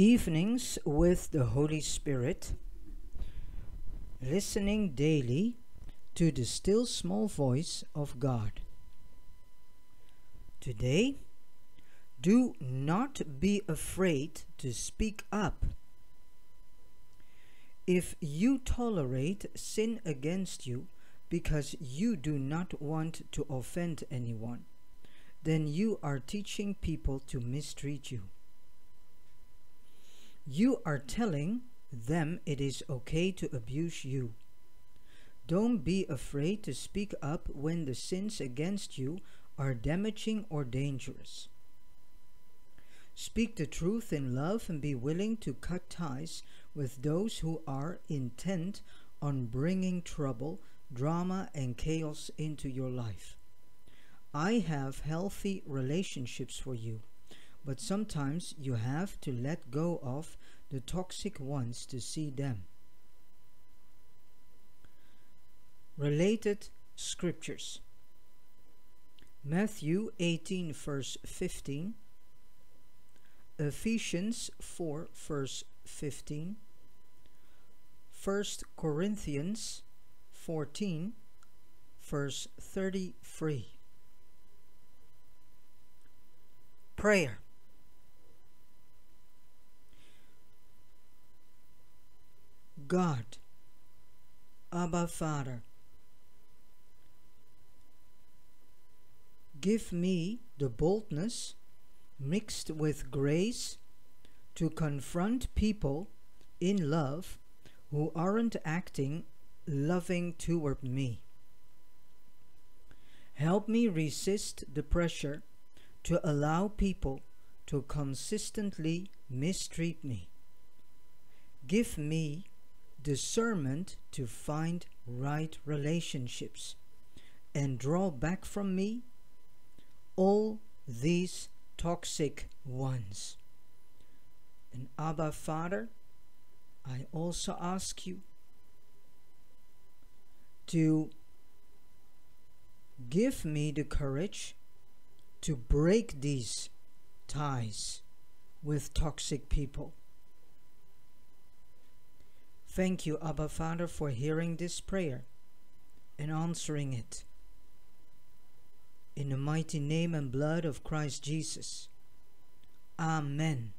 Evenings with the Holy Spirit, listening daily to the still small voice of God. Today, do not be afraid to speak up. If you tolerate sin against you because you do not want to offend anyone, then you are teaching people to mistreat you. You are telling them it is okay to abuse you. Don't be afraid to speak up when the sins against you are damaging or dangerous. Speak the truth in love and be willing to cut ties with those who are intent on bringing trouble, drama, and chaos into your life. I have healthy relationships for you but sometimes you have to let go of the toxic ones to see them. Related scriptures Matthew 18, verse 15, Ephesians 4, verse 15, 1 Corinthians 14, verse 33. Prayer God, Abba Father, give me the boldness mixed with grace to confront people in love who aren't acting loving toward me. Help me resist the pressure to allow people to consistently mistreat me. Give me discernment to find right relationships and draw back from me all these toxic ones. And Abba Father, I also ask you to give me the courage to break these ties with toxic people Thank you, Abba Father, for hearing this prayer and answering it. In the mighty name and blood of Christ Jesus. Amen.